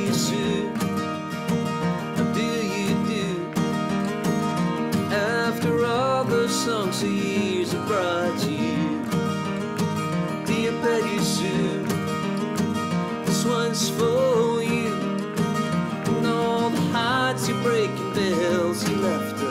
you should Or do you do? After all the songs of years have brought you. Do you bet you should This one's for you. And all the hearts you break and bells you left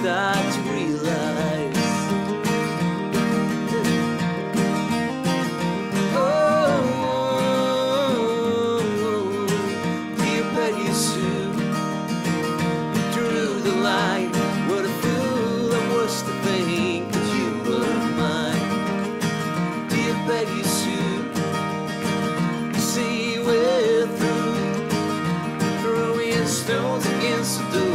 start to realize. Oh, dear Sue, drew the line. What a fool I was to think that you were mine, dear Sue. See we're through, throwing stones against the door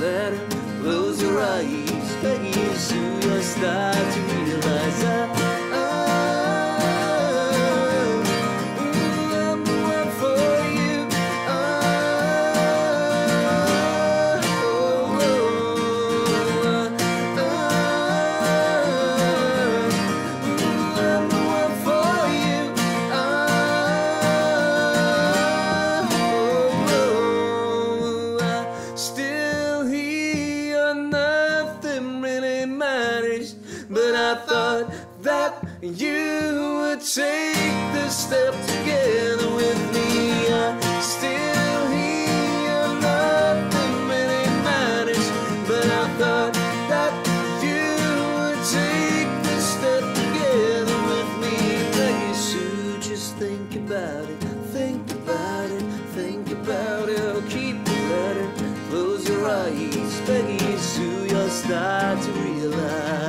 the letter, close your eyes. Peggy Sue, you'll start to you would take the step together with me. I'm still here, nothing really matters. But I thought that you would take the step together with me. Peggy Sue, just think about it, think about it, think about it. I'll keep the letter, close your eyes. Peggy Sue, you'll start to realize.